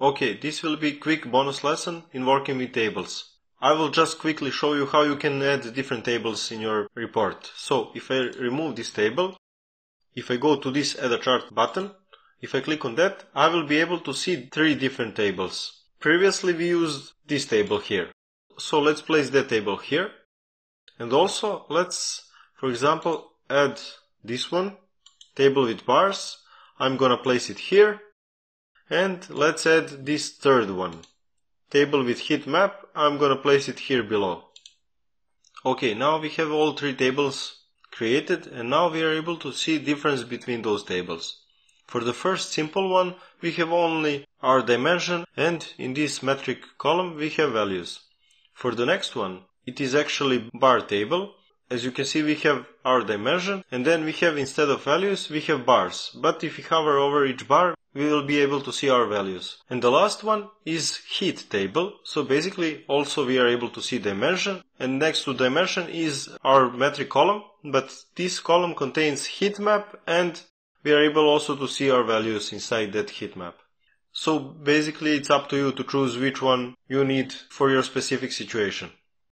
Okay, this will be quick bonus lesson in working with tables. I will just quickly show you how you can add different tables in your report. So if I remove this table, if I go to this add a chart button, if I click on that, I will be able to see three different tables. Previously we used this table here. So let's place that table here. And also let's, for example, add this one, table with bars. I'm gonna place it here. And let's add this third one, table with heat map. I'm gonna place it here below. Okay, now we have all three tables created and now we are able to see difference between those tables. For the first simple one, we have only our dimension and in this metric column we have values. For the next one, it is actually bar table. As you can see, we have our dimension and then we have instead of values, we have bars. But if we hover over each bar, we will be able to see our values. And the last one is heat table. So basically also we are able to see dimension and next to dimension is our metric column. But this column contains heat map and we are able also to see our values inside that heat map. So basically it's up to you to choose which one you need for your specific situation.